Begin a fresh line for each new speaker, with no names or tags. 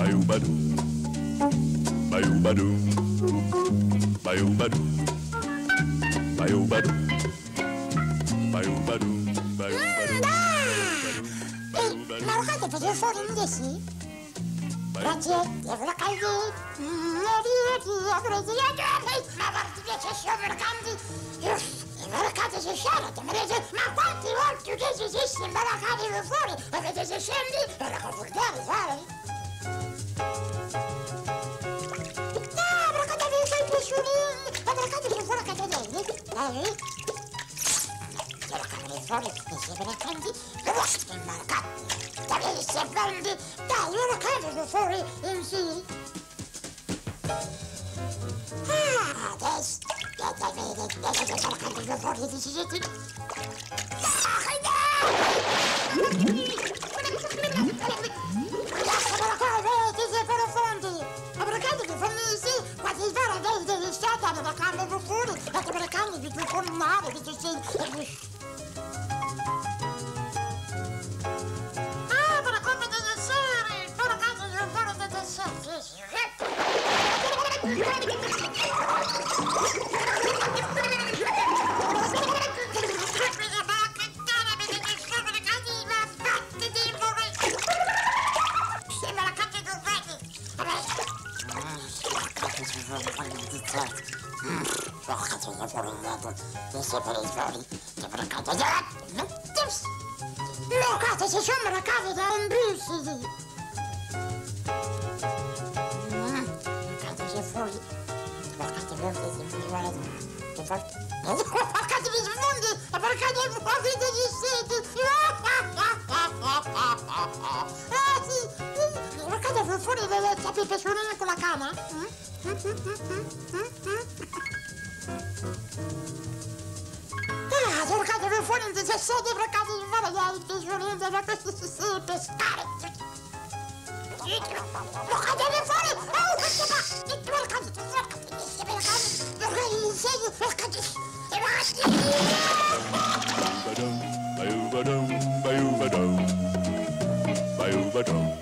badum, baiu badum, baiu badum, baiu badum, baiu badum, baiu badum.
Marokko fazer forinho desse. Pracie, evra kaydı. Nerede evra yedi? Ma vardı geçiş ömürkandı. Yuf, Amerika'da şişer, temrede, ma quanti volte che esiste in Marokko fuori, avete se era confortare, sai? Mm-hmm. Marokko devi sei pisciolini, Marokko devi fuori che te devi, dai? Era camere fuori, e si pretendi, Locateci sembra casa da un brusidi. Locateci fuori. Locateci fuori si muore. Che forte. Locateci sfondi e perché non muovi degli siti. Ah sì, locateci fuori delle tappe pesciolene calma, calma. Ah, sono caso che fuori si sono deprecato di fare gli altri giornali da questi si pescare. Lo caso che fuori, oh, Vou ficar dentro vou ficar. dentro vou ficar. dentro vou ficar. dentro vou
ficar. dentro vou ficar. dentro vou ficar. dentro al caso,